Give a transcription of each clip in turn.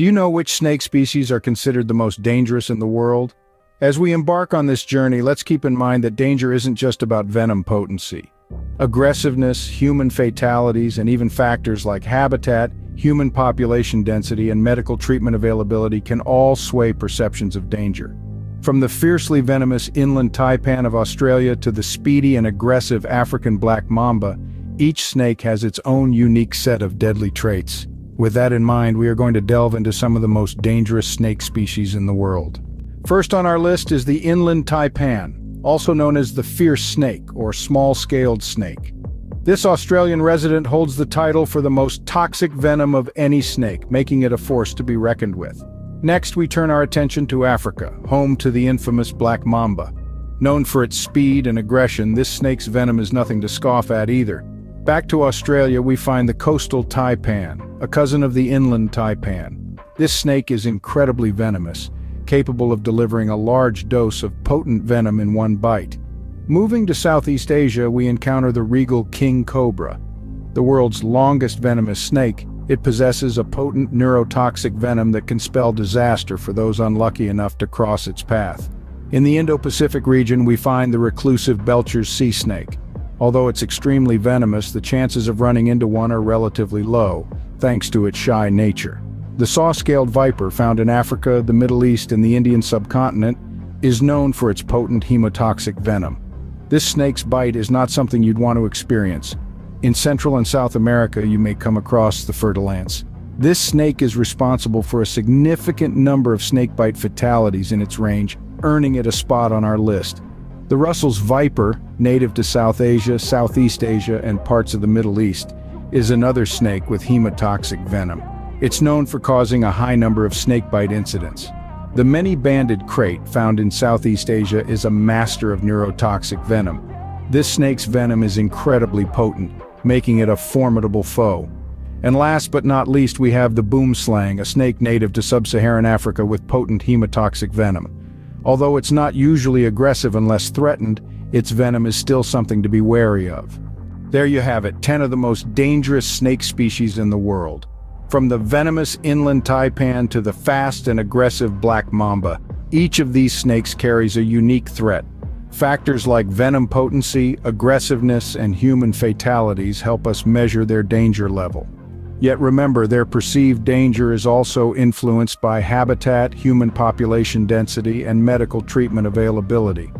Do you know which snake species are considered the most dangerous in the world? As we embark on this journey, let's keep in mind that danger isn't just about venom potency. Aggressiveness, human fatalities, and even factors like habitat, human population density, and medical treatment availability can all sway perceptions of danger. From the fiercely venomous inland taipan of Australia to the speedy and aggressive African black mamba, each snake has its own unique set of deadly traits. With that in mind, we are going to delve into some of the most dangerous snake species in the world. First on our list is the inland taipan, also known as the fierce snake or small-scaled snake. This Australian resident holds the title for the most toxic venom of any snake, making it a force to be reckoned with. Next, we turn our attention to Africa, home to the infamous black mamba. Known for its speed and aggression, this snake's venom is nothing to scoff at either. Back to Australia, we find the coastal taipan, a cousin of the inland taipan. This snake is incredibly venomous, capable of delivering a large dose of potent venom in one bite. Moving to Southeast Asia, we encounter the regal king cobra. The world's longest venomous snake, it possesses a potent neurotoxic venom that can spell disaster for those unlucky enough to cross its path. In the Indo-Pacific region, we find the reclusive Belcher's sea snake. Although it's extremely venomous, the chances of running into one are relatively low, thanks to its shy nature. The saw-scaled viper found in Africa, the Middle East, and the Indian subcontinent is known for its potent hemotoxic venom. This snake's bite is not something you'd want to experience. In Central and South America, you may come across the fer-de-lance. This snake is responsible for a significant number of snakebite fatalities in its range, earning it a spot on our list. The Russell's viper, native to South Asia, Southeast Asia, and parts of the Middle East, is another snake with hemotoxic venom. It's known for causing a high number of snakebite incidents. The many-banded krait found in Southeast Asia is a master of neurotoxic venom. This snake's venom is incredibly potent, making it a formidable foe. And last but not least we have the boomslang, a snake native to sub-Saharan Africa with potent hemotoxic venom. Although it's not usually aggressive unless threatened, its venom is still something to be wary of. There you have it, 10 of the most dangerous snake species in the world. From the venomous inland taipan to the fast and aggressive black mamba, each of these snakes carries a unique threat. Factors like venom potency, aggressiveness, and human fatalities help us measure their danger level. Yet remember, their perceived danger is also influenced by habitat, human population density, and medical treatment availability.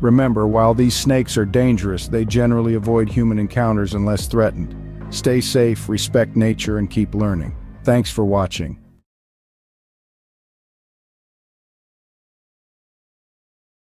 Remember, while these snakes are dangerous, they generally avoid human encounters unless threatened. Stay safe, respect nature, and keep learning. Thanks for watching.